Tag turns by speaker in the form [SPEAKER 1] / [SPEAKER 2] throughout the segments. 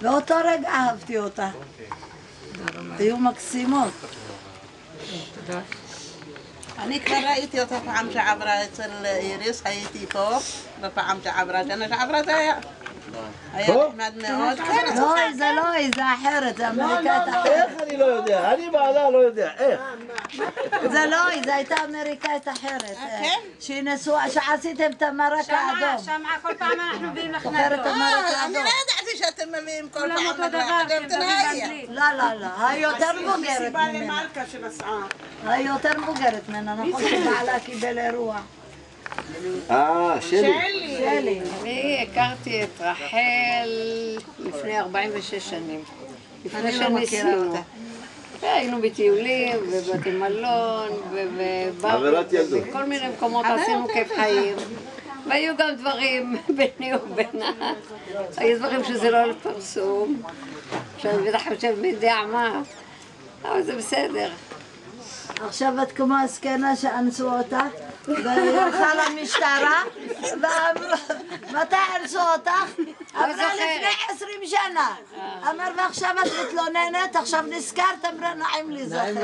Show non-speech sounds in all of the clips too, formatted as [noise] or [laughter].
[SPEAKER 1] באותו רגע אהבתי אותה. היו מקסימות.
[SPEAKER 2] אני כבר ראיתי אותה פעם שעברה אצל איריס, הייתי פה בפעם שעברה, שנה שעברה זה היה. היה נחמד מאוד. כן,
[SPEAKER 1] לא, זה לא היא, זה אחרת, זה אמריקאית אחרת.
[SPEAKER 3] איך אני לא יודע? אני בעלה לא יודע, איך?
[SPEAKER 1] זה לא היא, זו הייתה אמריקאית אחרת.
[SPEAKER 2] כן?
[SPEAKER 1] שהיא נשואה, שעשיתם את המרק האדום.
[SPEAKER 4] שמעה, כל פעם אנחנו מביאים לך.
[SPEAKER 1] המרק
[SPEAKER 2] אה, לא
[SPEAKER 1] האדום?
[SPEAKER 2] מביאים כל פעם תנהגי.
[SPEAKER 4] באנגלית.
[SPEAKER 1] לא, לא, לא, היותר מבוגרת ממנה.
[SPEAKER 5] למלכה שנסעה.
[SPEAKER 1] היותר מבוגרת ממנה, נכון שבעלה קיבל אירוע.
[SPEAKER 3] אה, שלי.
[SPEAKER 1] שלי.
[SPEAKER 6] אני הכרתי את רחל לפני 46 שנים. לפני
[SPEAKER 1] לא מכירה
[SPEAKER 6] שניסינו.
[SPEAKER 1] אותה.
[SPEAKER 6] היינו בטיולים ובבתי מלון
[SPEAKER 3] ילדות.
[SPEAKER 6] ובכל מיני מקומות עשינו כיף חיים. והיו גם דברים [laughs] ביני ובינה, היו דברים שזה לא לפרסום, שאני בטח חושבת מי יודע מה, אבל זה בסדר.
[SPEAKER 1] עכשיו את כמו הזקנה שאנסו אותה, והיא הלכה למשטרה, ואמרו, מתי אנסו אותך? אמרה
[SPEAKER 6] זוכרת.
[SPEAKER 1] לפני עשרים שנה. אמר, ועכשיו את מתלוננת, עכשיו נזכרת, אמרה, נעים לי זוכר. [laughs]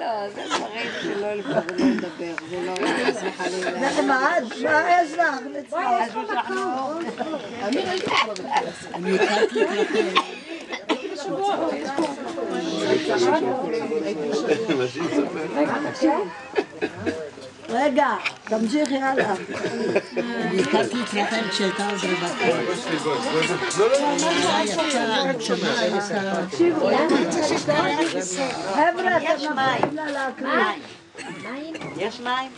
[SPEAKER 6] לא, זה דברים שלא לא לדבר, זה לא.
[SPEAKER 1] נחמד, מה יש לך? לצחוק? רגע, תמשיכי הלאה.
[SPEAKER 7] את רחל כשהייתה עוד רווקה.
[SPEAKER 1] חבר'ה, אתם מפריעים לה להקריא.
[SPEAKER 3] יש מים.